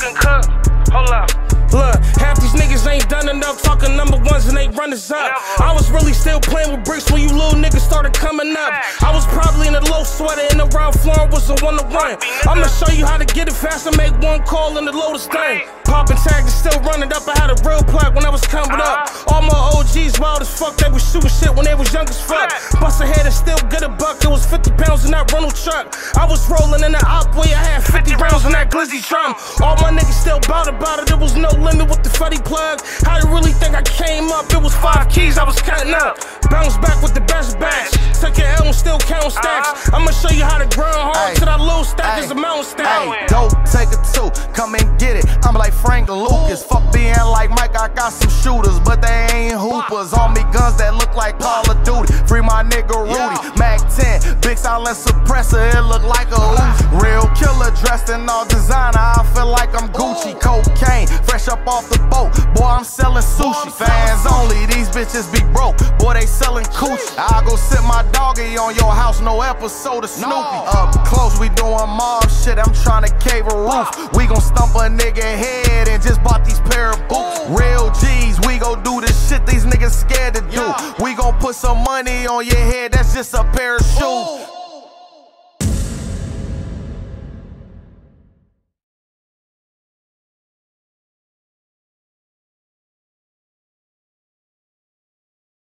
fucking cook. Hold up. Look, half these niggas ain't done enough talking number ones and they runners up. I was really still playing with bricks when you little niggas started coming up. I was probably in a low sweater and the Ralph Lauren was a one to one. I'ma show you how to get it fast and make one call in the Lotus thing. Poppin' tag is still running up. I had a real plug when I was coming up. Uh-huh. All my OGs wild as fuck, they was shooting shit when they young as fuck. Bust a head and still get a buck. It was 50 pounds in that rental truck. I was rolling in the op way, I had 50 rounds in that glizzy drum. All my niggas still bout about it. There was no limit with the fuddy plug. How you really think I came up? It was five keys I was cutting up. Bounce back with the best batch. Take your L and still count stacks. Uh-huh. I'ma show you how to grind hard till that little stack is a mountain stack. Dope, take a come and get it. I'm like Frank Lucas. Fuck being like Mike, I got some shooters, but they ain't hoopers. On me guns that look like Call of Duty. Free my nigga Rudy. Mac 10, big silent suppressor, it look like a Uzi. Real killer dressed in all designer, I feel like I'm Gucci. Cocaine, fresh up off the boat. Boy, I'm selling sushi. Fans only, these bitches be broke. Boy, they selling coochie. I go sit my doggy on your house, no episode of Snoopy. Up close, we doing mob shit. I'm trying to cave a roof. We gon' stump a nigga head shit these niggas scared to do. We gon' put some money on your head, that's just a pair of shoes.